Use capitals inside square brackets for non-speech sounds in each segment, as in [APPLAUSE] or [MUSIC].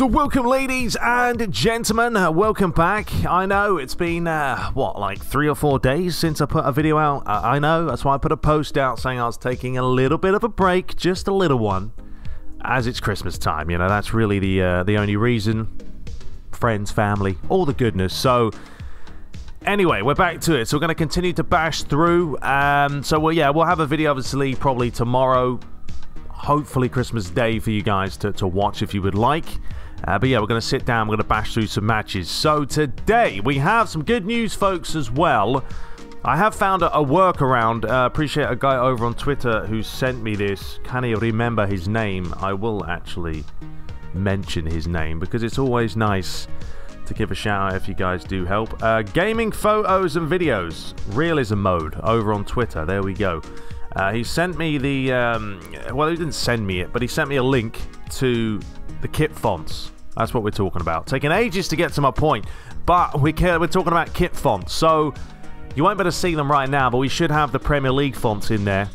So, welcome, ladies and gentlemen. Uh, welcome back. I know it's been, uh, what, like three or four days since I put a video out. I know, that's why I put a post out saying I was taking a little bit of a break, just a little one, as it's Christmas time. You know, that's really the, uh, the only reason. Friends, family, all the goodness. So, Anyway, we're back to it. So we're going to continue to bash through. Um, so, yeah, we'll have a video, obviously, probably tomorrow. Hopefully Christmas Day for you guys to, to watch if you would like. Uh, but yeah, we're going to sit down, we're going to bash through some matches. So today, we have some good news, folks, as well. I have found a, a workaround. Uh, appreciate a guy over on Twitter who sent me this. Can he remember his name? I will actually mention his name because it's always nice to give a shout out if you guys do help. Uh, gaming photos and videos, realism mode over on Twitter. There we go. Uh, he sent me the, um, well, he didn't send me it, but he sent me a link to the kit fonts. That's what we're talking about. Taking ages to get to my point, but we care, we're talking about kit fonts. So you won't be able to see them right now, but we should have the Premier League fonts in there.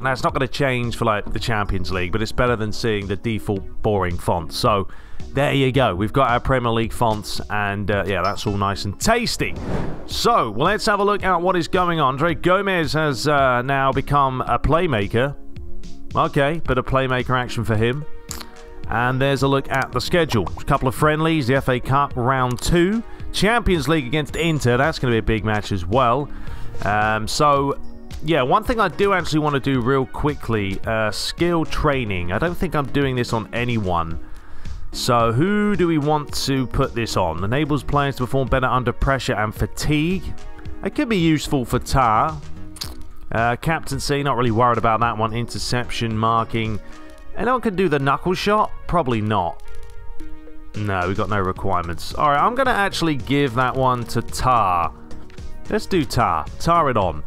Now, it's not going to change for like the Champions League, but it's better than seeing the default boring font. So there you go. We've got our Premier League fonts, and uh, yeah, that's all nice and tasty. So well, let's have a look at what is going on. Andre Gomes has uh, now become a playmaker. Okay, bit of playmaker action for him. And there's a look at the schedule. A couple of friendlies, the FA Cup round two, Champions League against Inter. That's going to be a big match as well. Um, so, yeah, one thing I do actually want to do real quickly uh, skill training. I don't think I'm doing this on anyone. So, who do we want to put this on? Enables players to perform better under pressure and fatigue. It could be useful for Tah. Uh, captaincy, not really worried about that one. Interception, marking. Anyone can do the knuckle shot? Probably not. No, we got no requirements. Alright, I'm going to actually give that one to Tah. Let's do Tah. Tar it on.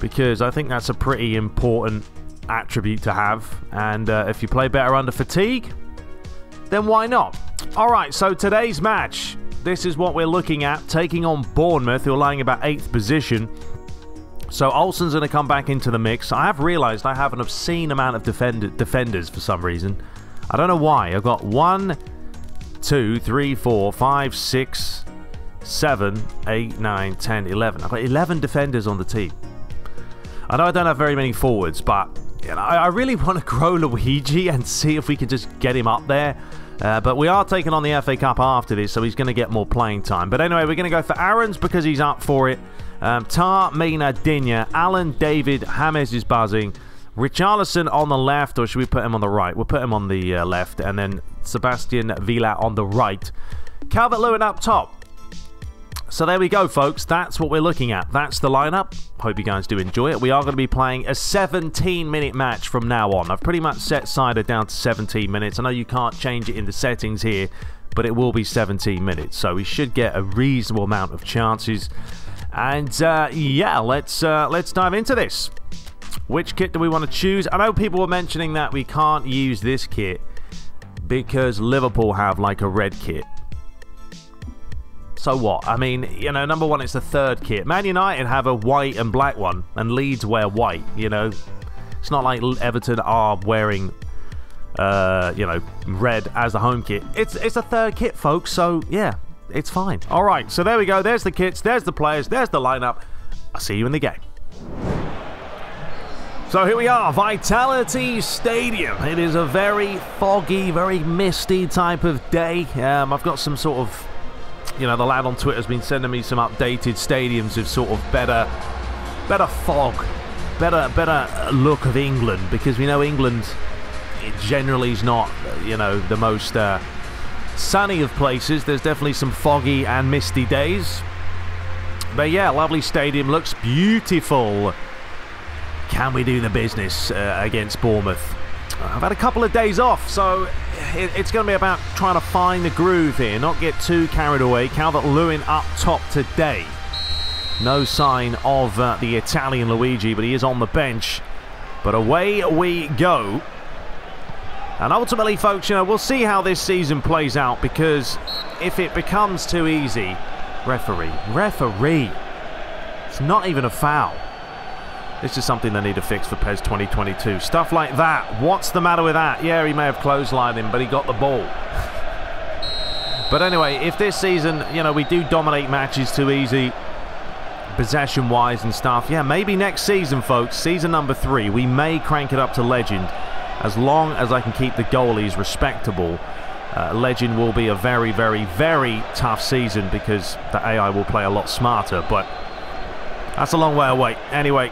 Because I think that's a pretty important attribute to have. And uh, if you play better under fatigue, then why not? Alright, so today's match. This is what we're looking at. Taking on Bournemouth, who are lying about 8th position. So Olsen's going to come back into the mix. I have realized I have an obscene amount of defend defenders for some reason. I don't know why. I've got one, two, three, four, five, six, seven, eight, nine, ten, eleven. I've got 11 defenders on the team. I know I don't have very many forwards, but you know, I really [LAUGHS] want to grow Luigi and see if we can just get him up there. Uh, but we are taking on the FA Cup after this, so he's going to get more playing time. But anyway, we're going to go for Aaron's because he's up for it. Um, Tah, Mina, Digne, Allan, David, James is buzzing. Richarlison on the left, or should we put him on the right? We'll put him on the uh, left, and then Sebastian Villa on the right. Calvert-Lewin up top. So there we go, folks. That's what we're looking at. That's the lineup. Hope you guys do enjoy it. We are going to be playing a 17-minute match from now on. I've pretty much set Cider down to 17 minutes. I know you can't change it in the settings here, but it will be 17 minutes. So we should get a reasonable amount of chances. And uh, yeah, let's uh, let's dive into this. Which kit do we want to choose? I know people were mentioning that we can't use this kit because Liverpool have like a red kit. So what? I mean, you know, number one, it's the third kit. Man United have a white and black one, and Leeds wear white, you know. It's not like Everton are wearing, uh, you know, red as the home kit. It's, it's a third kit, folks, so yeah, it's fine. All right, so there we go. There's the kits, there's the players, there's the lineup. I'll see you in the game. So here we are, Vitality Stadium. It is a very foggy, very misty type of day. Um, I've got some sort of, you know, the lad on Twitter has been sending me some updated stadiums with sort of better, better fog, better, better look of England because we know England generally is not, you know, the most uh, sunny of places. There's definitely some foggy and misty days. But yeah, lovely stadium. Looks beautiful. Can we do the business uh, against Bournemouth? I've had a couple of days off, so it, it's going to be about trying to find the groove here, not get too carried away. Calvert-Lewin up top today. No sign of uh, the Italian Luigi, but he is on the bench. But away we go. And ultimately, folks, you know, we'll see how this season plays out because if it becomes too easy, referee, referee, it's not even a foul. This is something they need to fix for PES 2022. Stuff like that. What's the matter with that? Yeah, he may have clotheslined him, but he got the ball. [LAUGHS] But anyway, if this season, you know, we do dominate matches too easy, possession-wise and stuff, yeah, maybe next season, folks, season number three, we may crank it up to legend. As long as I can keep the goalies respectable, uh, legend will be a very, very, very tough season because the AI will play a lot smarter. But that's a long way away. Anyway,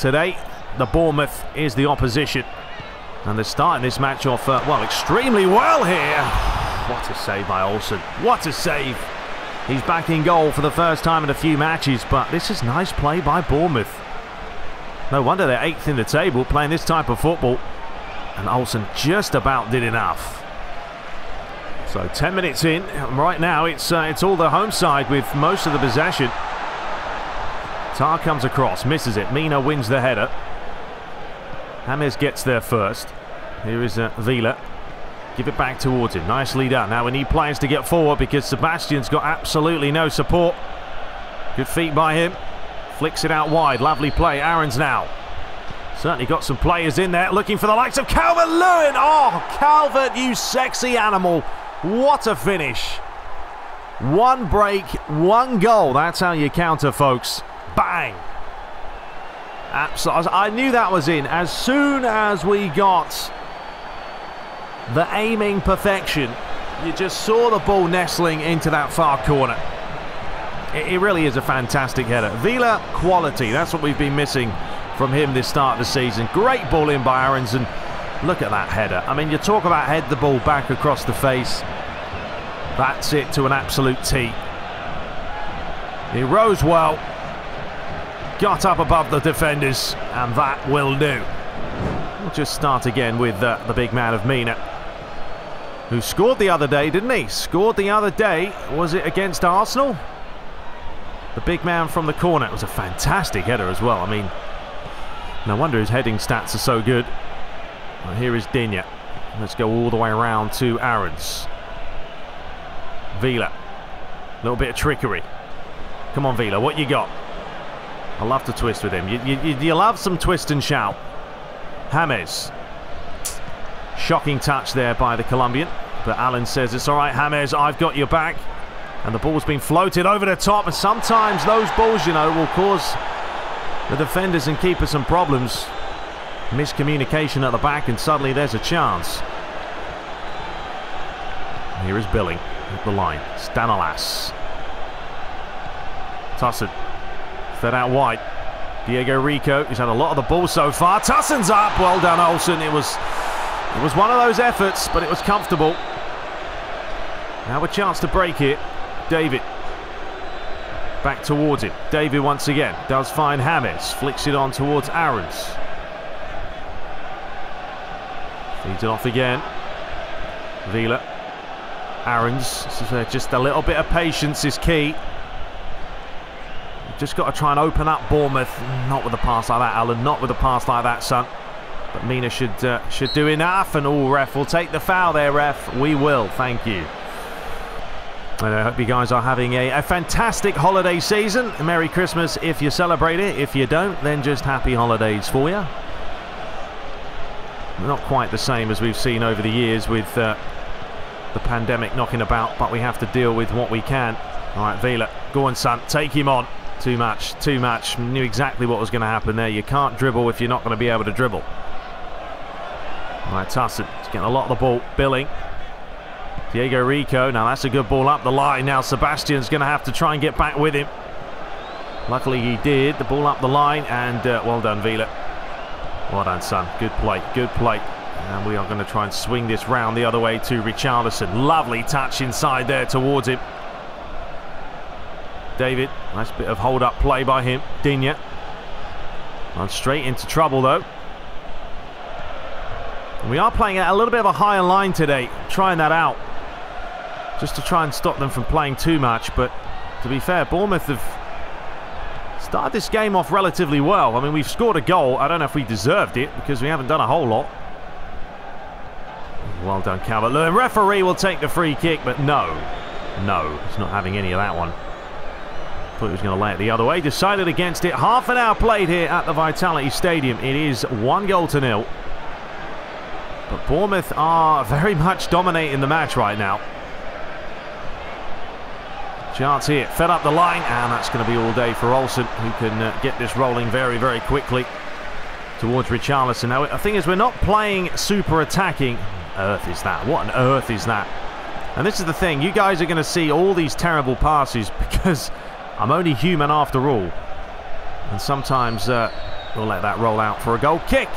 today, the Bournemouth is the opposition. And they're starting this match off, uh, well, extremely well here. What a save by Olsen. What a save. He's back in goal for the first time in a few matches, but this is nice play by Bournemouth. No wonder they're eighth in the table playing this type of football. And Olsen just about did enough. So 10 minutes in, right now it's uh, it's all the home side with most of the possession. Tah comes across, misses it. Mina wins the header. James gets there first. Here is uh, Villa. Give it back towards him. Nicely done. Now we need players to get forward because Sebastian's got absolutely no support. Good feet by him. Flicks it out wide. Lovely play. Aarons now. Certainly got some players in there looking for the likes of Calvert-Lewin. Oh, Calvert, you sexy animal. What a finish. One break, one goal. That's how you counter, folks. Bang. Absolutely. I knew that was in. As soon as we got the aiming perfection, you just saw the ball nestling into that far corner. It, really is a fantastic header. Villa quality. That's what we've been missing from him this start of the season. Great ball in by Aarons and look at that header. I mean, you talk about head the ball back across the face. That's it to an absolute T. He rose well got up above the defenders, and that will do. We'll just start again with uh, the big man of Mina, who scored the other day, didn't he? Scored the other day. Was it against Arsenal? The big man from the corner. It was a fantastic header as well. I mean, no wonder his heading stats are so good. Well, here is Digne. Let's go all the way around to Aarons. Villa. A little bit of trickery. Come on, Villa. What you got? I love to twist with him. You, you, you love some twist and shout. James. Shocking touch there by the Colombian. But Allen says, it's all right, James, I've got your back. And the ball's been floated over the top. And sometimes those balls, you know, will cause the defenders and keepers some problems. Miscommunication at the back, and suddenly there's a chance. Here is Billing at the line. Stanislas. Tossen Fed out wide. Diego Rico, he's had a lot of the ball so far. Tassen's up. Well done, Olsen. It was, it was one of those efforts, but it was comfortable. Now a chance to break it. David. Back towards it. David once again does find James. Flicks it on towards Aarons. Feeds it off again. Villa. Aarons. Just a little bit of patience is key. Just got to try and open up Bournemouth. Not with a pass like that, Allan. Not with a pass like that, son. But Mina should uh, should do enough. And all, ref will take the foul there, ref. We will. Thank you. And I hope you guys are having a, a fantastic holiday season. Merry Christmas if you celebrate it. If you don't, then just happy holidays for you. Not quite the same as we've seen over the years with uh, the pandemic knocking about, but we have to deal with what we can. All right, Villa, go on, son. Take him on. Too much, too much. Knew exactly what was going to happen there. You can't dribble if you're not going to be able to dribble. Right, Tassett getting a lot of the ball. Billing. Diego Rico. Now that's a good ball up the line. Now Sebastian's going to have to try and get back with him. Luckily he did. The ball up the line and uh, well done Villa. Well done son. Good play. Good play. And we are going to try and swing this round the other way to Richarlison. Lovely touch inside there towards him. David, nice bit of hold-up play by him. Digne. On straight into trouble, though. We are playing at a little bit of a higher line today, trying that out. Just to try and stop them from playing too much, but to be fair, Bournemouth have started this game off relatively well. I mean, we've scored a goal. I don't know if we deserved it, because we haven't done a whole lot. Well done, Calvert-Lewin. Referee will take the free kick, but no. No, he's not having any of that one. Thought he was going to lay it the other way. Decided against it. Half an hour played here at the Vitality Stadium. It is one goal to nil. But Bournemouth are very much dominating the match right now. Chance here, fed up the line, and that's going to be all day for Olsen, who can uh, get this rolling very, very quickly towards Richarlison. Now, the thing is, we're not playing super attacking. Earth is that? What on earth is that? And this is the thing, you guys are going to see all these terrible passes [LAUGHS] because I'm only human after all. And sometimes uh, we'll let that roll out for a goal kick.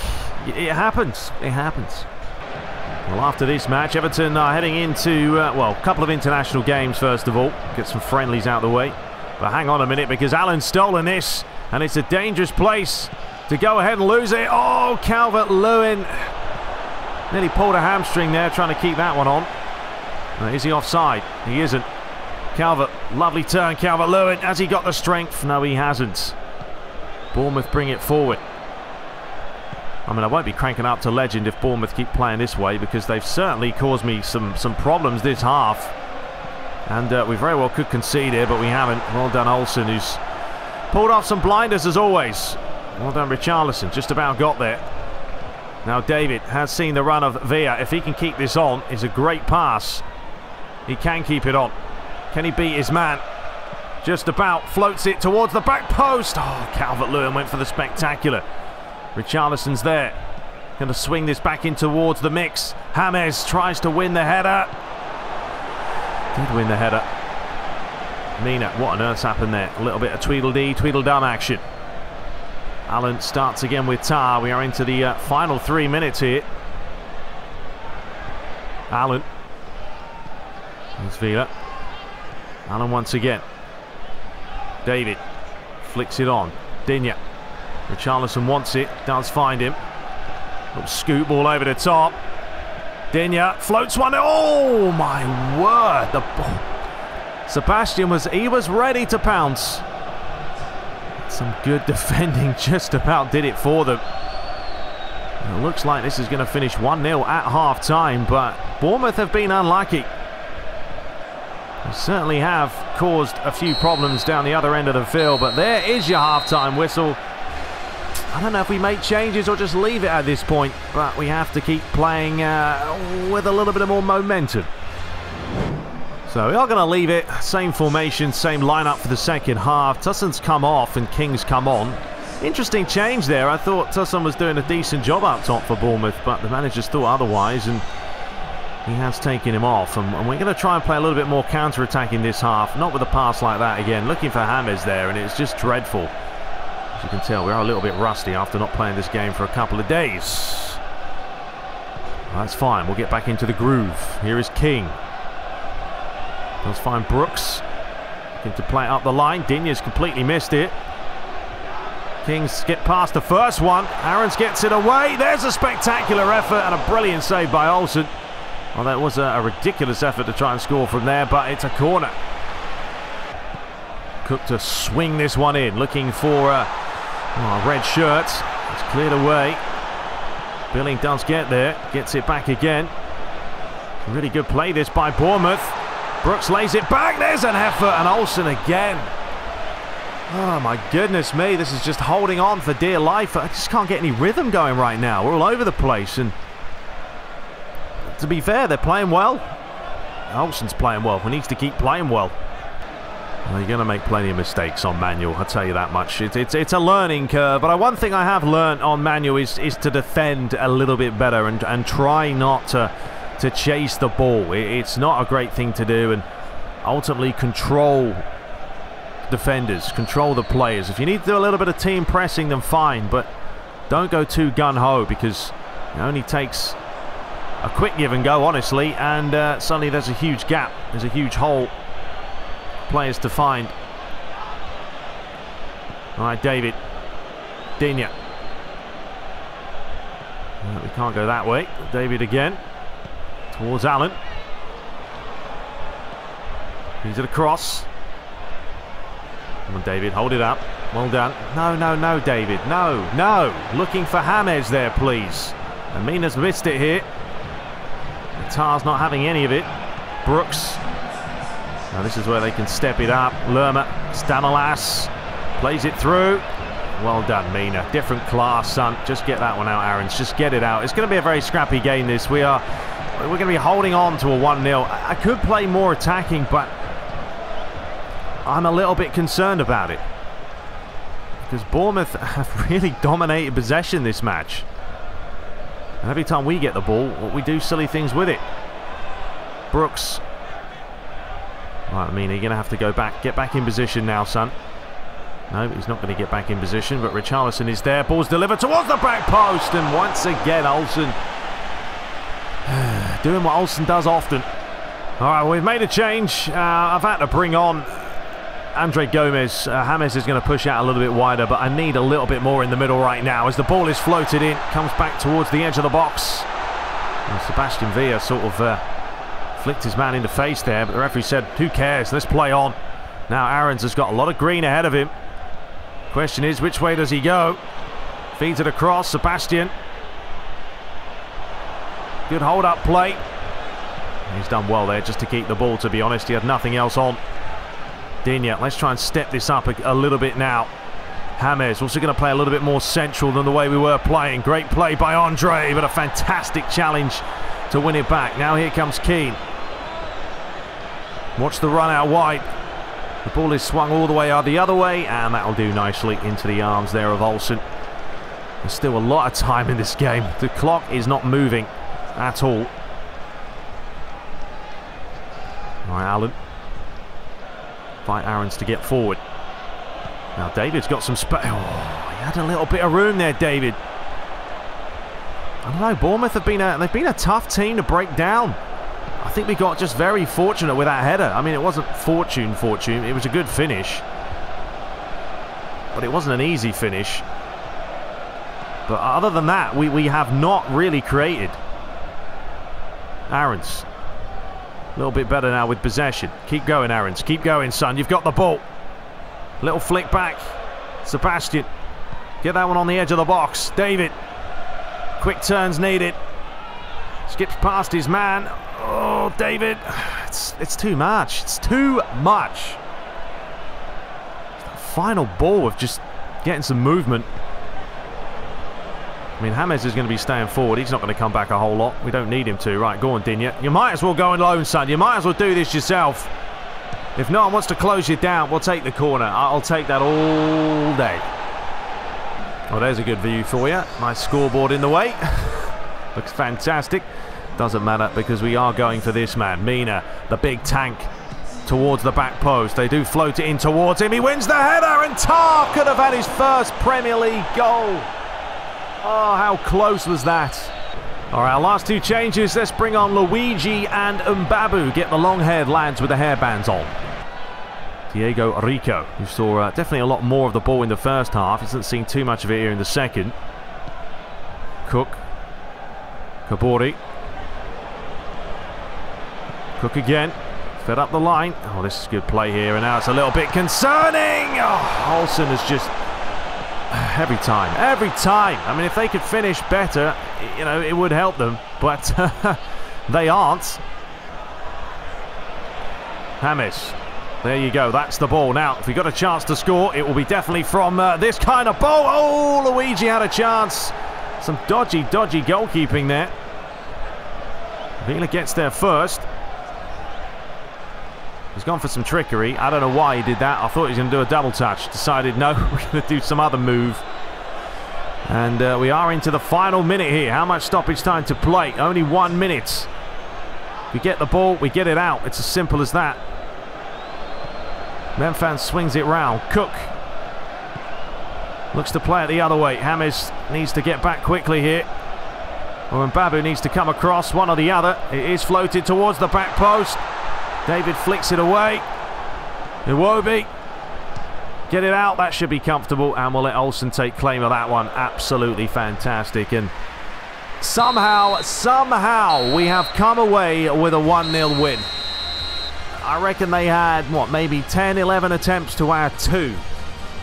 It happens. It happens. Well, after this match, Everton are heading into, uh, well, a couple of international games, first of all. Get some friendlies out of the way. But hang on a minute, because Allen's stolen this, and it's a dangerous place to go ahead and lose it. Oh, Calvert-Lewin nearly pulled a hamstring there, trying to keep that one on. Uh, is he offside? He isn't. Calvert, lovely turn, Calvert-Lewin. Has he got the strength? No, he hasn't. Bournemouth bring it forward. I mean, I won't be cranking up to legend if Bournemouth keep playing this way because they've certainly caused me some, some problems this half. And uh, we very well could concede here, but we haven't. Well done, Olsen, who's pulled off some blinders as always. Well done, Richarlison. Just about got there. Now, David has seen the run of Villa. If he can keep this on, it's a great pass. He can keep it on. Can he beat his man? Just about floats it towards the back post. Oh, Calvert-Lewin went for the spectacular. Richarlison's there. Going to swing this back in towards the mix. James tries to win the header. Did win the header. Mina, what on earth's happened there? A little bit of Tweedledee, Tweedledum action. Allen starts again with Tah. We are into the uh, final three minutes here. Allen. There's Villa. Allen once again. David flicks it on. Digne Richarlison wants it, does find him. Little scoop ball over the top. Digne floats one. Oh my word! The ball. Sebastian was he was ready to pounce. Some good [LAUGHS] defending just about did it for them. It looks like this is going to finish 1-0 at half time, but Bournemouth have been unlucky. Certainly have caused a few problems down the other end of the field, but there is your half-time whistle. I don't know if we make changes or just leave it at this point, but we have to keep playing uh, with a little bit of more momentum. So we are going to leave it. Same formation, same lineup for the second half. Tussen's come off and King's come on. Interesting change there. I thought Tusson was doing a decent job up top for Bournemouth, but the managers thought otherwise, and he has taken him off. And, and we're going to try and play a little bit more counter-attacking this half, not with a pass like that again. Looking for Hammers there, and it's just dreadful. As you can tell, we are a little bit rusty after not playing this game for a couple of days. That's fine. We'll get back into the groove. Here is King. Does find Brooks. Looking to play up the line. Digne's completely missed it. Kings get past the first one. Aarons gets it away. There's a spectacular effort and a brilliant save by Olsen. Well, that was a, a ridiculous effort to try and score from there, but it's a corner. Cook to swing this one in, looking for uh, Oh, red shirt. It's cleared away. Billing does get there. Gets it back again. Really good play this by Bournemouth. Brooks lays it back. There's an effort. And Olsen again. Oh, my goodness me. This is just holding on for dear life. I just can't get any rhythm going right now. We're all over the place. And to be fair, they're playing well. Olsen's playing well. We need to keep playing well. Well, you're going to make plenty of mistakes on manual, I'll tell you that much. It, it's, it's a learning curve, but one thing I have learned on manual is, is to defend a little bit better and, and try not to, to chase the ball. It, it's not a great thing to do, and ultimately control defenders, control the players. If you need to do a little bit of team pressing, then fine, but don't go too gun-ho because it only takes a quick give and go, honestly, and uh, suddenly there's a huge gap, there's a huge hole players to find. All right, David. Digne. we can't go that way. David again. Towards Allen. He's at a cross. Come on, David. Hold it up. Well done. No, no, no, David. No, no. Looking for James there, please. Amina's missed it here. Tah's not having any of it. Brooks now this is where they can step it up. Lerma, Stanislas plays it through. Well done, Mina. Different class, son. Just get that one out, Aarons. Just get it out. It's going to be a very scrappy game, this. We are... We're going to be holding on to a 1-0. I could play more attacking, but... I'm a little bit concerned about it. Because Bournemouth [LAUGHS] have really dominated possession this match. And every time we get the ball, we do silly things with it. Brooks. Right, I mean, you're going to have to go back, get back in position now, son. No, he's not going to get back in position, but Richarlison is there. Ball's delivered towards the back post, and once again, Olsen [SIGHS] doing what Olsen does often. All right, we've made a change. Uh, I've had to bring on Andre Gomes. Uh, James is going to push out a little bit wider, but I need a little bit more in the middle right now as the ball is floated in, comes back towards the edge of the box. And Sebastian Villa sort of uh, flicked his man in the face there, but the referee said, who cares, let's play on. Now Aarons has got a lot of green ahead of him. Question is, which way does he go? Feeds it across, Sebastian. Good hold-up play. He's done well there just to keep the ball, to be honest. He had nothing else on. Digne, let's try and step this up a, a little bit now. James also going to play a little bit more central than the way we were playing. Great play by Andre, but a fantastic challenge to win it back. Now here comes Keane. Watch the run out wide. The ball is swung all the way out the other way, and that'll do nicely into the arms there of Olsen. There's still a lot of time in this game. The clock is not moving at all. All right, Allen. Fight Aarons to get forward. Now David's got some space. Oh, he had a little bit of room there, David. I don't know. Bournemouth have been a they've been a tough team to break down. I think we got just very fortunate with that header. I mean, it wasn't fortune, fortune. It was a good finish, but it wasn't an easy finish. But other than that, we we have not really created. Aarons a little bit better now with possession. Keep going, Aarons. Keep going, son. You've got the ball. Little flick back. Sebastian. Get that one on the edge of the box. David. Quick turns needed. Skips past his man. Oh, David. It's, it's too much. It's too much. Final ball of just getting some movement. I mean, James is going to be staying forward. He's not going to come back a whole lot. We don't need him to. Right, go on, Digne. You might as well go alone, son. You might as well do this yourself. If no one wants to close you down, we'll take the corner. I'll take that all day. Well, there's a good view for you. Nice scoreboard in the way. [LAUGHS] Looks fantastic. Doesn't matter because we are going for this man. Mina, the big tank, towards the back post. They do float it in towards him. He wins the header and Tah could have had his first Premier League goal. Oh, how close was that? All right, our last two changes. Let's bring on Luigi and Mbabu. Get the long-haired lads with the hairbands on. Diego Rico, who saw uh, definitely a lot more of the ball in the first half. Hasn't seen too much of it here in the second. Cook. Kabori. Cook again. Fed up the line. Oh, this is good play here. And now it's a little bit concerning. Oh, Olsen has just Every time, every time. I mean, if they could finish better, you know, it would help them. But [LAUGHS] they aren't. James. There you go. That's the ball. Now, if we got a chance to score, it will be definitely from uh, this kind of ball. Oh, Luigi had a chance. Some dodgy, dodgy goalkeeping there. Villa gets there first. He's gone for some trickery. I don't know why he did that. I thought he was going to do a double touch. Decided, no, [LAUGHS] we're going to do some other move. And uh, we are into the final minute here. How much stoppage time to play? Only one minute. We get the ball, we get it out. It's as simple as that. Memphis swings it round. Cook looks to play it the other way. James needs to get back quickly here. Or Babu needs to come across, one or the other. It is floated towards the back post. David flicks it away. Iwobi. Get it out. That should be comfortable. And we'll let Olsen take claim of that one. Absolutely fantastic. And somehow, somehow, we have come away with a 1-0 win. I reckon they had, what, maybe 10, 11 attempts to our two.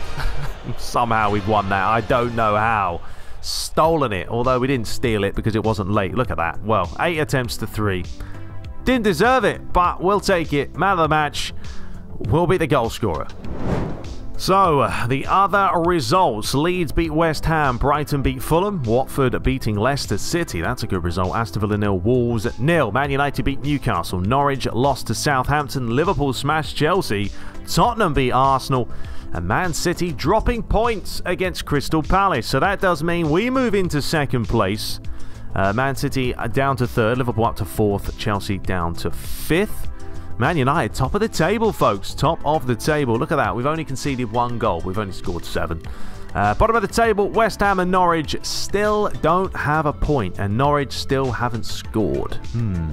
[LAUGHS] somehow we've won that. I don't know how. Stolen it, although we didn't steal it because it wasn't late. Look at that. Well, eight attempts to three. Didn't deserve it, but we'll take it. Man of the match will be the goal scorer. So, uh, the other results Leeds beat West Ham, Brighton beat Fulham, Watford beating Leicester City. That's a good result. Aston Villa nil, Wolves nil. Man United beat Newcastle, Norwich lost to Southampton, Liverpool smashed Chelsea, Tottenham beat Arsenal, and Man City dropping points against Crystal Palace. So that does mean we move into second place. Uh, Man City down to third, Liverpool up to fourth, Chelsea down to fifth. Man United, top of the table, folks. Top of the table. Look at that. We've only conceded one goal. We've only scored seven. Uh, bottom of the table, West Ham and Norwich still don't have a point, and Norwich still haven't scored. Hmm.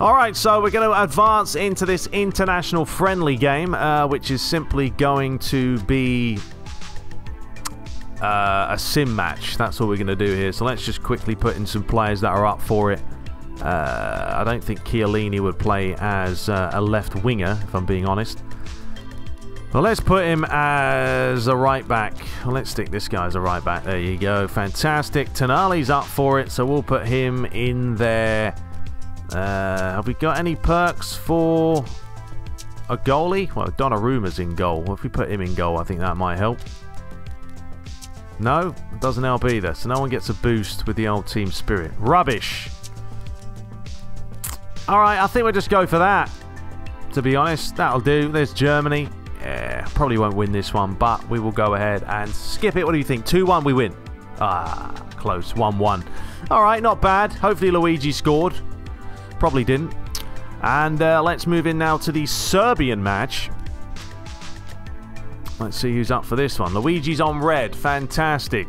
All right, so we're going to advance into this international friendly game, uh, which is simply going to be uh, a sim match. That's what we're going to do here. So let's just quickly put in some players that are up for it. Uh, I don't think Chiellini would play as uh, a left winger, if I'm being honest. Well, let's put him as a right back. Let's stick this guy as a right back. There you go. Fantastic. Tonali's up for it, so we'll put him in there. Uh, have we got any perks for a goalie? Well, Donnarumma's in goal. If we put him in goal, I think that might help. No, it doesn't help either. So no one gets a boost with the old team spirit. Rubbish. Alright, I think we'll just go for that. To be honest, that'll do. There's Germany. Yeah, probably won't win this one, but we will go ahead and skip it. What do you think? 2-1 we win. Ah, close. 1-1. Alright, not bad. Hopefully Luigi scored. Probably didn't. And uh, let's move in now to the Serbian match. Let's see who's up for this one. Luigi's on red. Fantastic.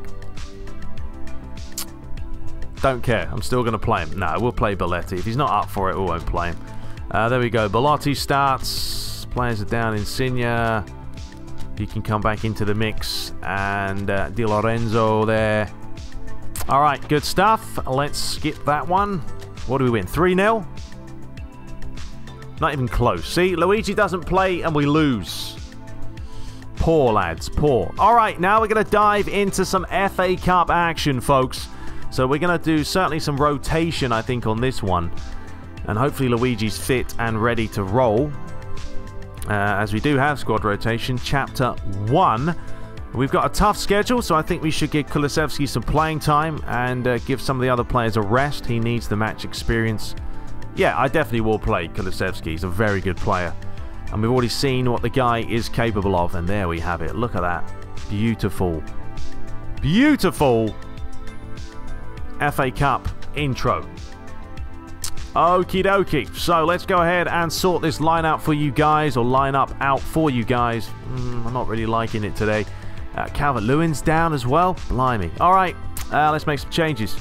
Don't care. I'm still going to play him. No, we'll play Belotti. If he's not up for it, we won't play him. Uh, there we go. Belotti starts. Players are down. Insigne. He can come back into the mix. And uh, Di Lorenzo there. All right, good stuff. Let's skip that one. What do we win? 3-0? Not even close. See, Luigi doesn't play and we lose. Poor, lads. Poor. All right, now we're going to dive into some FA Cup action, folks. So we're going to do certainly some rotation, I think, on this one. And hopefully Luigi's fit and ready to roll. Uh, as we do have squad rotation. Chapter 1. We've got a tough schedule, so I think we should give Kulusevski some playing time and uh, give some of the other players a rest. He needs the match experience. Yeah, I definitely will play Kulusevski. He's a very good player. And we've already seen what the guy is capable of. And there we have it. Look at that. Beautiful. Beautiful FA Cup intro. Okie dokie. So let's go ahead and sort this line out for you guys, or line up out for you guys. Mm, I'm not really liking it today. Uh, Calvert Lewin's down as well. Blimey. All right, uh, let's make some changes.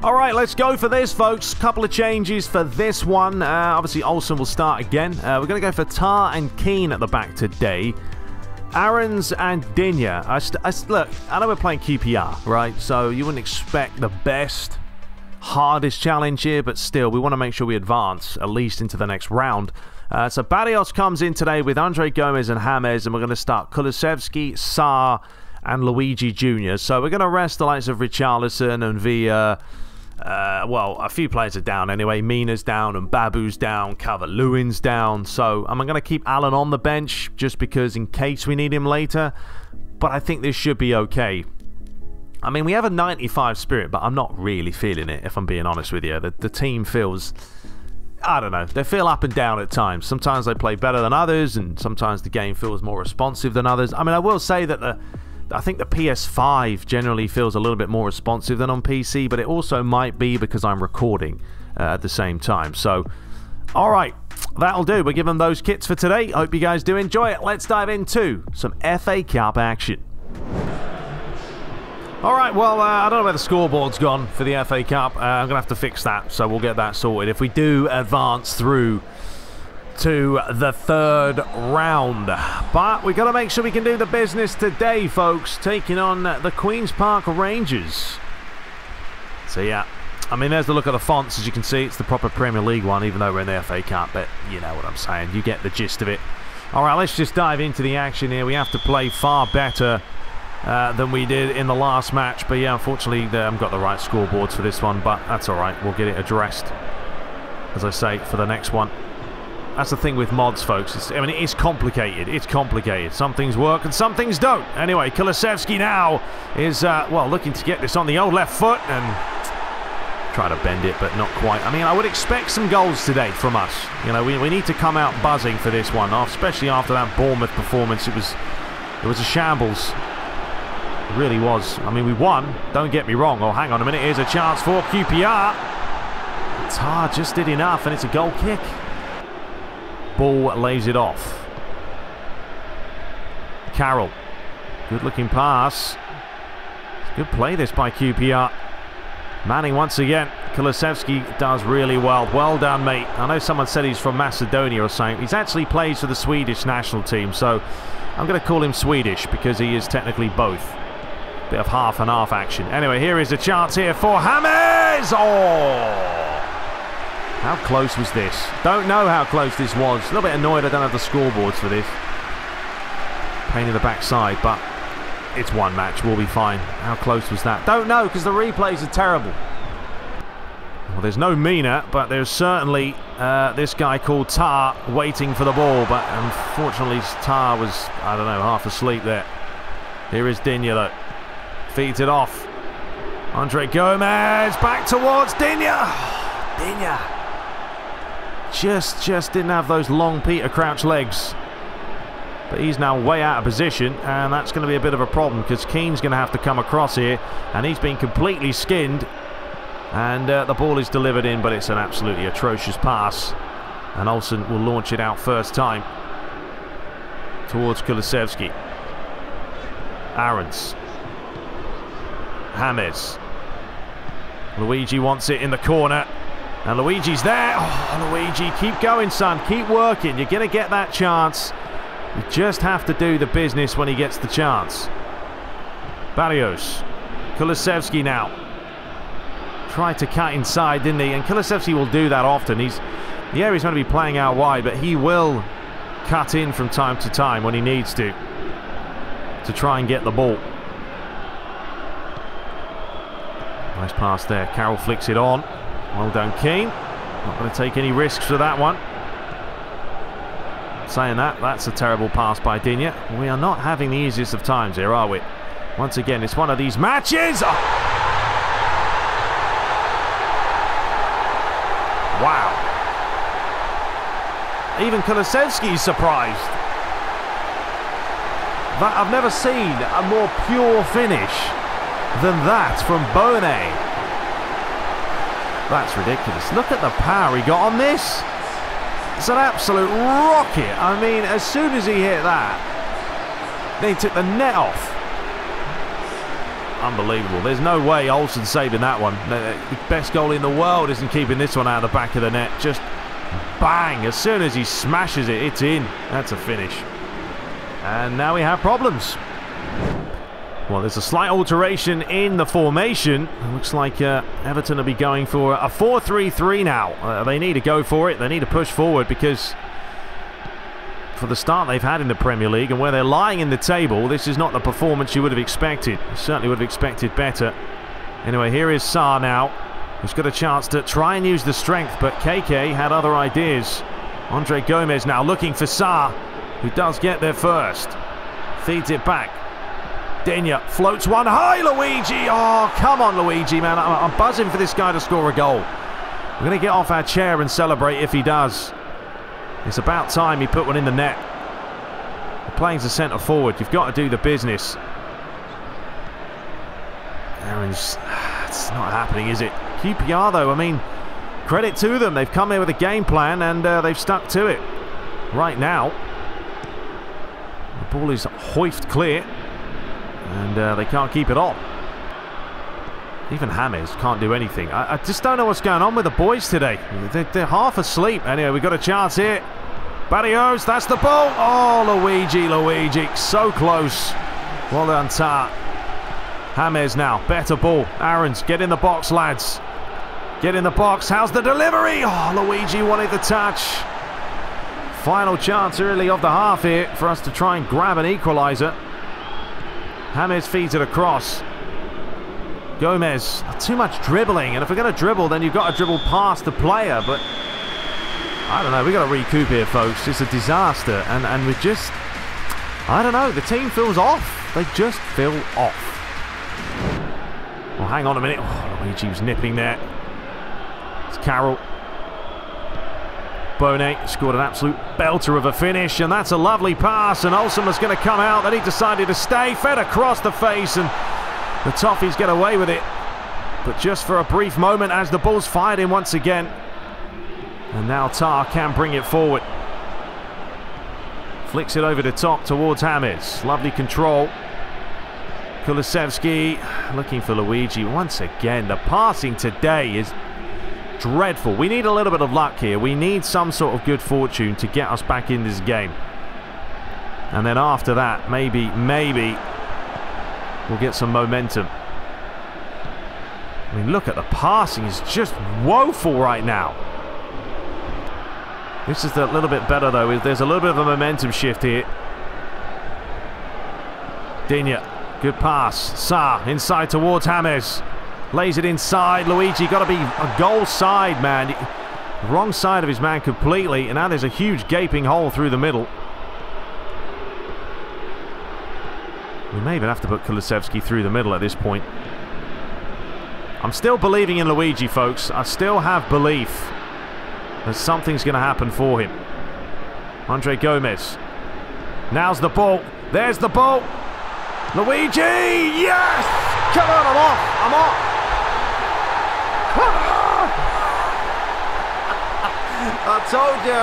All right, let's go for this, folks. Couple of changes for this one. Uh, obviously, Olsen will start again. Uh, we're going to go for Tah and Keane at the back today. Aarons and Digne. I, I look, I know we're playing QPR, right? So you wouldn't expect the best, hardest challenge here, but still, we want to make sure we advance at least into the next round. Uh, so Barrios comes in today with Andre Gomes and James, and we're going to start Kulusevski, Sarr, and Luigi Jr. So we're going to rest the likes of Richarlison and Villa. Uh, well, a few players are down anyway. Mina's down and Babu's down. Calvert-Lewin's down. So am I'm going to keep Allen on the bench just because in case we need him later. But I think this should be okay. I mean, we have a 95 spirit, but I'm not really feeling it, if I'm being honest with you. The, the team feels... I don't know. They feel up and down at times. Sometimes they play better than others, and sometimes the game feels more responsive than others. I mean, I will say that the I think the PS5 generally feels a little bit more responsive than on PC, but it also might be because I'm recording uh, at the same time. So, all right, that'll do. We're giving those kits for today. Hope you guys do enjoy it. Let's dive into some FA Cup action. All right, well, uh, I don't know where the scoreboard's gone for the FA Cup. Uh, I'm going to have to fix that, so we'll get that sorted. If we do advance through to the third round. But we've got to make sure we can do the business today, folks, taking on the Queen's Park Rangers. So, yeah, I mean, there's the look of the fonts. As you can see, it's the proper Premier League one, even though we're in the FA Cup. But you know what I'm saying. You get the gist of it. All right, let's just dive into the action here. We have to play far better uh, than we did in the last match. But yeah, unfortunately, they haven't got the right scoreboards for this one. But that's all right. We'll get it addressed, as I say, for the next one. That's the thing with mods, folks. It's, I mean, it is complicated. It's complicated. Some things work and some things don't. Anyway, Kulusevski now is, uh, well, looking to get this on the old left foot and try to bend it, but not quite. I mean, I would expect some goals today from us. You know, we, we need to come out buzzing for this one, especially after that Bournemouth performance. It was, it was a shambles. It really was. I mean, we won. Don't get me wrong. Oh, hang on a minute. Here's a chance for QPR. Tah just did enough, and it's a goal kick. Ball lays it off. Carroll. Good looking pass. Good play this by QPR. Manning once again. Kulusevski does really well. Well done, mate. I know someone said he's from Macedonia or something. He's actually plays for the Swedish national team, so I'm going to call him Swedish because he is technically both. Bit of half and half action. Anyway, here is a chance here for James. Oh! How close was this? Don't know how close this was. A little bit annoyed I don't have the scoreboards for this. Pain in the backside, but it's one match. We'll be fine. How close was that? Don't know because the replays are terrible. Well, there's no Mina, but there's certainly uh, this guy called Tah waiting for the ball. But unfortunately, Tah was, I don't know, half asleep there. Here is Digne, though feeds it off. Andre Gomes back towards Digne. [SIGHS] Digne. Just, just didn't have those long Peter Crouch legs. But he's now way out of position, and that's going to be a bit of a problem because Keane's going to have to come across here, and he's been completely skinned. And uh, the ball is delivered in, but it's an absolutely atrocious pass. And Olsen will launch it out first time towards Kulusevski. Aarons James. Luigi wants it in the corner. And Luigi's there. Oh, Luigi, keep going, son. Keep working. You're going to get that chance. You just have to do the business when he gets the chance. Barrios. Kulusevski now. Tried to cut inside, didn't he? And Kulusevski will do that often. He's Yeah, he's going to be playing out wide, but he will cut in from time to time when he needs to. To try and get the ball. Nice pass there. Carroll flicks it on. Well done, Keane. Not going to take any risks for that one. Saying that, that's a terrible pass by Digne. We are not having the easiest of times here, are we? Once again, it's one of these matches. Oh. Wow. Even Kulusevski's surprised. That I've never seen a more pure finish than that from Bone. That's ridiculous. Look at the power he got on this. It's an absolute rocket. I mean, as soon as he hit that, then he took the net off. Unbelievable. There's no way Olsen saving that one. The best goal in the world isn't keeping this one out of the back of the net. Just bang. As soon as he smashes it, it's in. That's a finish. And now we have problems. Well, there's a slight alteration in the formation. It looks like uh, Everton will be going for a 4-3-3 now. Uh, they need to go for it. They need to push forward because for the start they've had in the Premier League and where they're lying in the table, this is not the performance you would have expected. Certainly would have expected better. Anyway, here is Sarr now. He's got a chance to try and use the strength, but KK had other ideas. Andre Gomes now looking for Sarr, who does get there first. Feeds it back. Digne floats one high, Luigi. Oh, come on, Luigi, man. I'm, I'm buzzing for this guy to score a goal. We're going to get off our chair and celebrate if he does. It's about time he put one in the net. The playing a centre forward. You've got to do the business. Aaron's... It's not happening, is it? QPR, though, I mean, credit to them. They've come here with a game plan and uh, they've stuck to it. Right now, the ball is hoifed clear and uh, they can't keep it on. Even Hammers can't do anything. I, I, just don't know what's going on with the boys today. They're, they're half asleep. Anyway, we've got a chance here. Barrios, that's the ball. Oh, Luigi, Luigi, so close. Well done, Tah. Hammers now, better ball. Aarons, get in the box, lads. Get in the box. How's the delivery? Oh, Luigi wanted the touch. Final chance early of the half here for us to try and grab an equaliser. James feeds it across. Gomes, too much dribbling, and if we're going to dribble, then you've got to dribble past the player, but I don't know. We've got to recoup here, folks. It's a disaster. And, and we just... I don't know. The team feels off. They just feel off. Well, hang on a minute. Oh, Luigi was nipping there. It's Carroll. Bone scored an absolute belter of a finish, and that's a lovely pass. And Olsen was going to come out, then he decided to stay, fed across the face, and the Toffees get away with it. But just for a brief moment as the ball's fired in once again. And now Tah can bring it forward. Flicks it over the top towards James. Lovely control. Kulusevski looking for Luigi once again. The passing today is dreadful. We need a little bit of luck here. We need some sort of good fortune to get us back in this game. And then after that, maybe, maybe we'll get some momentum. I mean, look at the passing. It's just woeful right now. This is a little bit better, though. There's a little bit of a momentum shift here. Digne, good pass. Sa inside towards James. Lays it inside. Luigi got to be a goal side, man. Wrong side of his man completely. And now there's a huge gaping hole through the middle. We may even have to put Kulusevski through the middle at this point. I'm still believing in Luigi, folks. I still have belief that something's going to happen for him. Andre Gomes. Now's the ball. There's the ball. Luigi! Yes! Come on, I'm off. I'm off. I told you.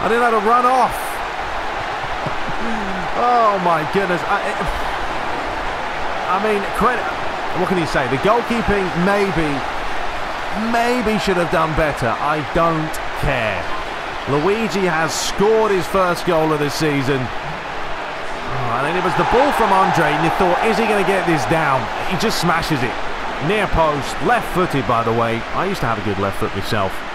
I didn't have to run off. Oh my goodness. I, I mean, credit. What can you say? The goalkeeping maybe, maybe should have done better. I don't care. Luigi has scored his first goal of the season. Oh, and then it was the ball from Andre, and you thought, is he going to get this down? He just smashes it. Near post, left-footed, by the way. I used to have a good left foot myself.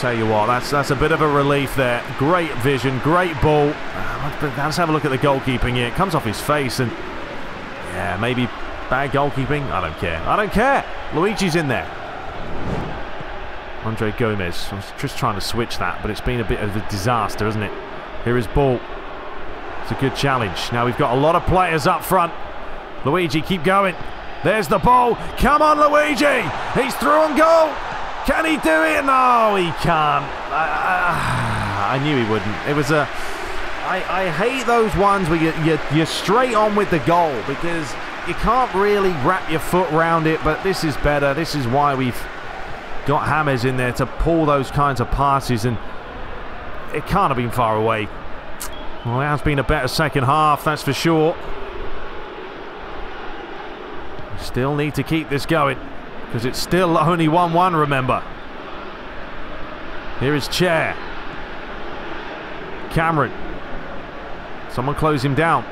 Tell you what, that's that's a bit of a relief there. Great vision, great ball. Uh, let's have a look at the goalkeeping here. It comes off his face, and yeah, maybe bad goalkeeping. I don't care. I don't care. Luigi's in there. Andre Gomes. I was just trying to switch that, but it's been a bit of a disaster, isn't it? Here is ball. It's a good challenge. Now we've got a lot of players up front. Luigi, keep going. There's the ball. Come on, Luigi. He's through and goal. Can he do it? No, he can't. I, I, I knew he wouldn't. It was a. I, I hate those ones where you, you, you're straight on with the goal because you can't really wrap your foot around it, but this is better. This is why we've got hammers in there to pull those kinds of passes, and it can't have been far away. Well, it has been a better second half, that's for sure. Still need to keep this going because it's still only 1-1, remember. Here is Chair. Cameron. Someone close him down.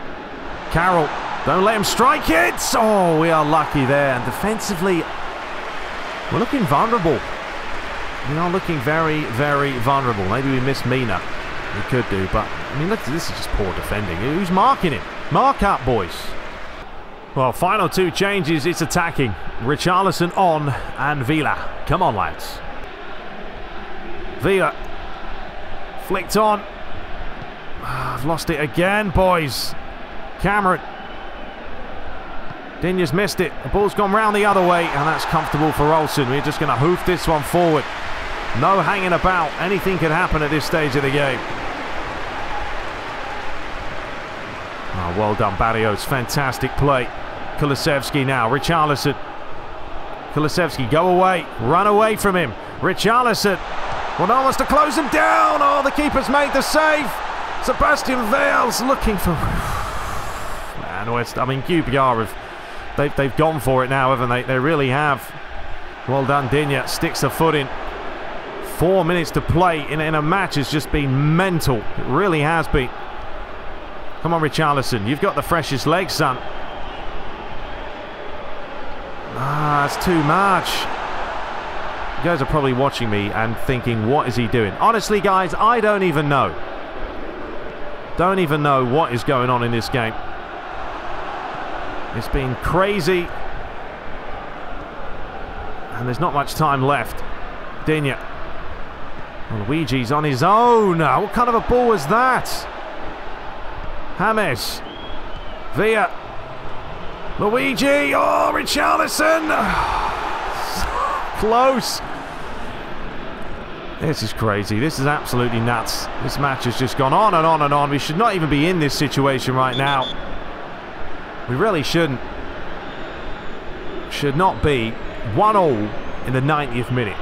Carroll. Don't let him strike it. Oh, we are lucky there. And defensively, we're looking vulnerable. We are looking very, very vulnerable. Maybe we miss Mina. We could do, but I mean, look, this is just poor defending. Who's marking him? Mark up, boys. Well, final two changes. It's attacking. Richarlison on and Villa. Come on, lads. Villa. Flicked on. Ah, I've lost it again, boys. Cameron. Digne's missed it. The ball's gone round the other way, and that's comfortable for Olsen. We're just going to hoof this one forward. No hanging about. Anything could happen at this stage of the game. Oh, well done, Barrios. Fantastic play. Kulusevski now. Richarlison. Kulusevski, go away. Run away from him. Richarlison. One wants to close him down. Oh, the keeper's made the save. Sebastian Vales looking for... [SIGHS] Man, West, I mean, QPR have... They've, they've gone for it now, haven't they? They really have. Well done, Digne. Sticks a foot in. Four minutes to play in, in a match has just been mental. It really has been. Come on, Richarlison. You've got the freshest legs, son. Ah, it's too much. You guys are probably watching me and thinking, what is he doing? Honestly, guys, I don't even know. Don't even know what is going on in this game. It's been crazy. And there's not much time left. Digne. Luigi's on his own. What kind of a ball was that? James. Villa. Luigi. Oh, Richarlison. Close. This is crazy. This is absolutely nuts. This match has just gone on and on and on. We should not even be in this situation right now. We really shouldn't. Should not be. One all in the 90th minute.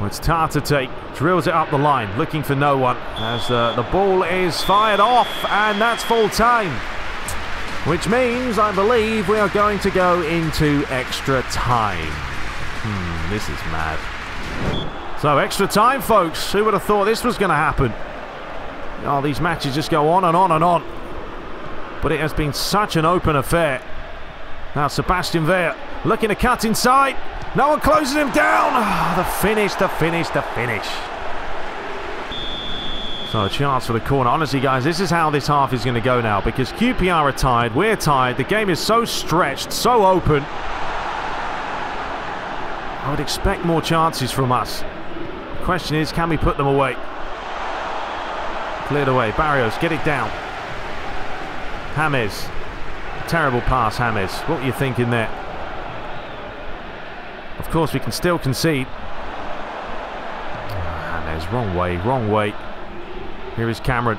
Well, it's Tah to take. Drills it up the line, looking for no one. As uh, the ball is fired off, and that's full time. Which means, I believe, we are going to go into extra time. Hmm, this is mad. So, extra time, folks. Who would have thought this was going to happen? Oh, these matches just go on and on and on. But it has been such an open affair. Now, Sebastian Villa looking to cut inside. No one closes him down. Oh, [SIGHS] the finish, the finish, the finish. So a chance for the corner. Honestly, guys, this is how this half is going to go now because QPR are tired. We're tired. The game is so stretched, so open. I would expect more chances from us. The question is, can we put them away? Cleared away. Barrios, get it down. James. Terrible pass, James. What were you thinking there? Of course, we can still concede. Ah, James, wrong way, wrong way. Here is Cameron.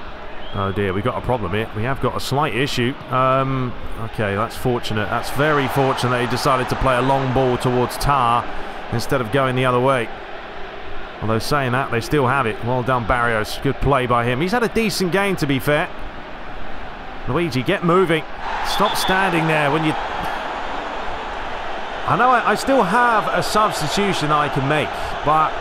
Oh dear, we've got a problem here. We have got a slight issue. Um, okay, that's fortunate. That's very fortunate he decided to play a long ball towards Tah instead of going the other way. Although saying that, they still have it. Well done, Barrios. Good play by him. He's had a decent game, to be fair. Luigi, get moving. Stop standing there when you... I know I, I still have a substitution I can make, but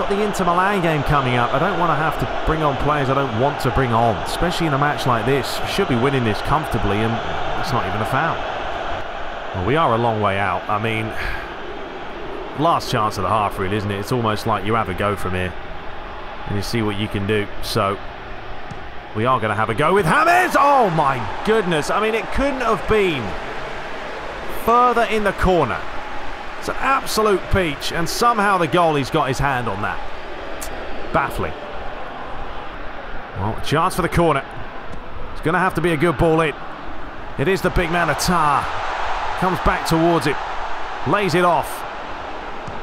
got the Inter Milan game coming up. I don't want to have to bring on players I don't want to bring on, especially in a match like this. Should be winning this comfortably, and it's not even a foul. Well, we are a long way out. I mean, last chance of the half, really, isn't it? It's almost like you have a go from here, and you see what you can do. So, we are going to have a go with James. Oh, my goodness. I mean, it couldn't have been further in the corner. It's an absolute peach, and somehow the goalie's got his hand on that. Baffling. Well, chance for the corner. It's going to have to be a good ball in. It is the big man of Tah. Comes back towards it. Lays it off.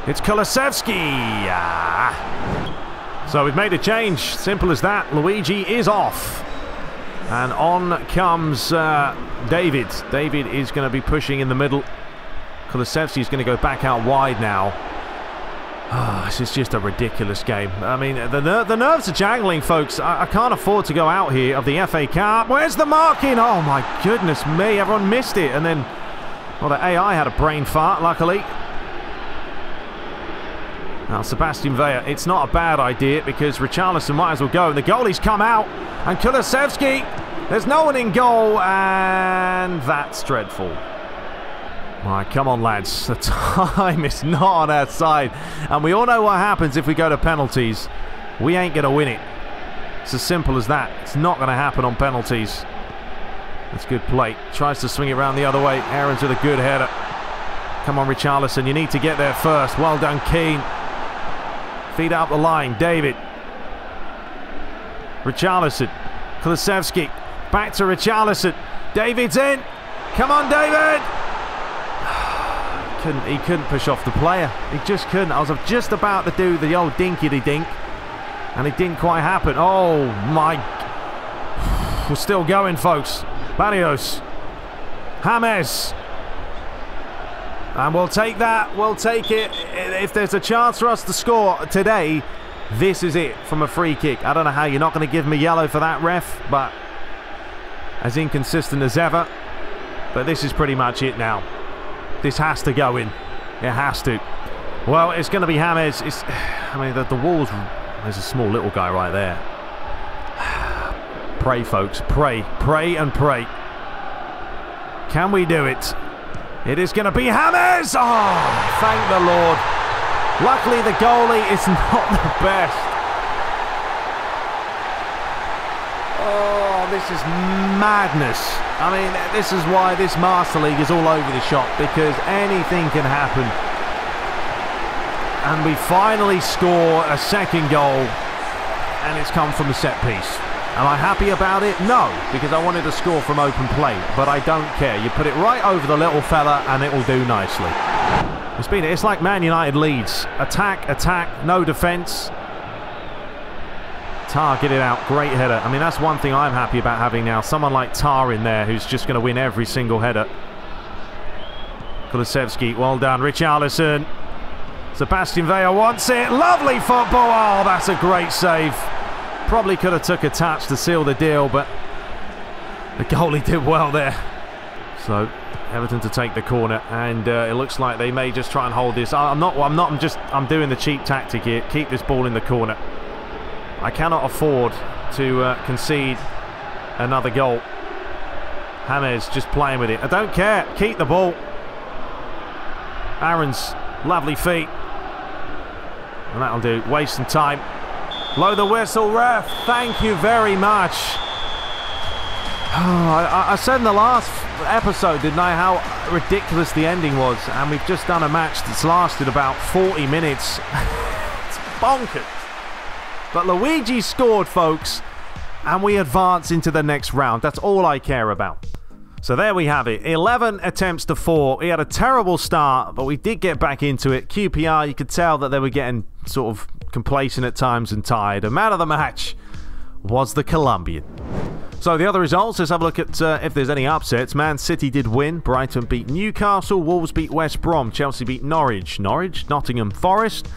It's Kulusevski. Ah. So we've made a change. Simple as that. Luigi is off. And on comes uh, David. David is going to be pushing in the middle. Kulusevski is going to go back out wide now. Oh, this is just a ridiculous game. I mean, the, ner the nerves are jangling, folks. I, I, can't afford to go out here of the FA Cup. Where's the marking? Oh, my goodness me. Everyone missed it. And then, well, the AI had a brain fart, luckily. Now, Sebastian Villa, it's not a bad idea because Richarlison might as well go. And the goalie's come out. And Kulusevski, there's no one in goal. And that's dreadful. Right, come on, lads. The [LAUGHS] time is not on our side. And we all know what happens if we go to penalties. We ain't going to win it. It's as simple as that. It's not going to happen on penalties. That's good play. Tries to swing it around the other way. Aarons with a good header. Come on, Richarlison. You need to get there first. Well done, Keane. Feed out the line. David. Richarlison. Kulusevski. Back to Richarlison. David's in. Come on, David. Couldn't, he couldn't push off the player. He just couldn't. I was just about to do the old dinkity dink, And it didn't quite happen. Oh, my. [SIGHS] We're still going, folks. Barrios. James. And we'll take that. We'll take it. If there's a chance for us to score today, this is it from a free kick. I don't know how you're not going to give me yellow for that, ref, but as inconsistent as ever. But this is pretty much it now. This has to go in. It has to. Well, it's going to be James. It's, [SIGHS] I mean, the, the walls... There's a small little guy right there. [SIGHS] pray, folks. Pray. Pray and pray. Can we do it? It is going to be James! Oh, thank the Lord. Luckily, the goalie is [LAUGHS] not the best. This is madness. I mean, this is why this Master League is all over the shop, because anything can happen. and we finally score a second goal, and it's come from a set piece. Am I happy about it? No, because I wanted to score from open play, but I don't care. You put it right over the little fella, and it will do nicely. It's been it's like Man United leads. Attack, attack, no defence. Tah get it out. Great header. I mean, that's one thing I'm happy about having now. Someone like Tah in there who's just going to win every single header. Kulusevski, well done. Richarlison. Sebastian Villa wants it. Lovely football. Oh, that's a great save. Probably could have took a touch to seal the deal, but the goalie did well there. So Everton to take the corner, and uh, it looks like they may just try and hold this. I'm not. I'm not. I'm just. I'm doing the cheap tactic here. Keep this ball in the corner. I cannot afford to uh, concede another goal. James just playing with it. I don't care. Keep the ball. Aaron's lovely feet. And that'll do. Wasting time. Blow the whistle, ref. Thank you very much. [SIGHS] I, I, said in the last episode, didn't I, how ridiculous the ending was. And we've just done a match that's lasted about 40 minutes. [LAUGHS] it's bonkers. But Luigi scored, folks. And we advance into the next round. That's all I care about. So there we have it. 11 attempts to 4. We had a terrible start, but we did get back into it. QPR, you could tell that they were getting sort of complacent at times and tired. A man of the match was the Colombian. So the other results, let's have a look at uh, if there's any upsets. Man City did win. Brighton beat Newcastle. Wolves beat West Brom. Chelsea beat Norwich. Norwich, Nottingham Forest.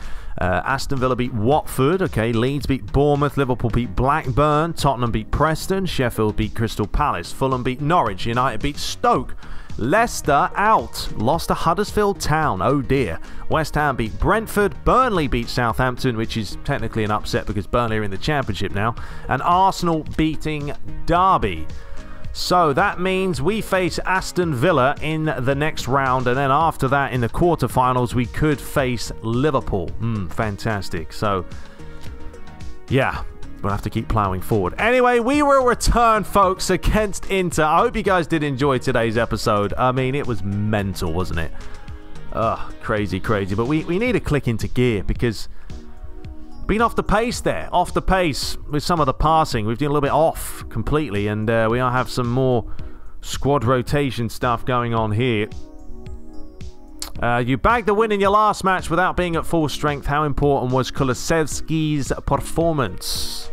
Uh, Aston Villa beat Watford. Okay, Leeds beat Bournemouth. Liverpool beat Blackburn. Tottenham beat Preston. Sheffield beat Crystal Palace. Fulham beat Norwich. United beat Stoke. Leicester out. Lost to Huddersfield Town. Oh dear. West Ham beat Brentford. Burnley beat Southampton, which is technically an upset because Burnley are in the Championship now. And Arsenal beating Derby. So that means we face Aston Villa in the next round, and then after that, in the quarterfinals, we could face Liverpool. Hmm, fantastic. So, yeah, We'll have to keep ploughing forward. Anyway, we will return, folks, against Inter. I hope you guys did enjoy today's episode. I mean, it was mental, wasn't it? Ugh, crazy, crazy. But we, we need to click into gear because been off the pace there, off the pace with some of the passing. We've been a little bit off completely, and uh, we are have some more squad rotation stuff going on here. Uh, you bagged the win in your last match without being at full strength. How important was Kulusevski's performance?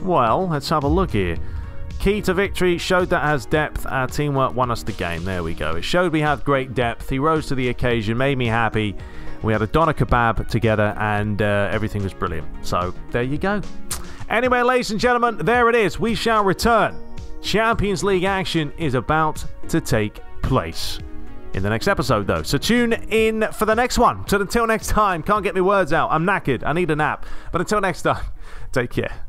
Well, let's have a look here. Key to victory showed that as depth. Our teamwork won us the game. There we go. It showed we have great depth. He rose to the occasion, made me happy. We had a doner kebab together, and uh, everything was brilliant. So there you go. Anyway, ladies and gentlemen, there it is. We shall return. Champions League action is about to take place in the next episode, though. So tune in for the next one. So until next time, can't get my words out. I'm knackered. I need a nap. But until next time, [LAUGHS] take care.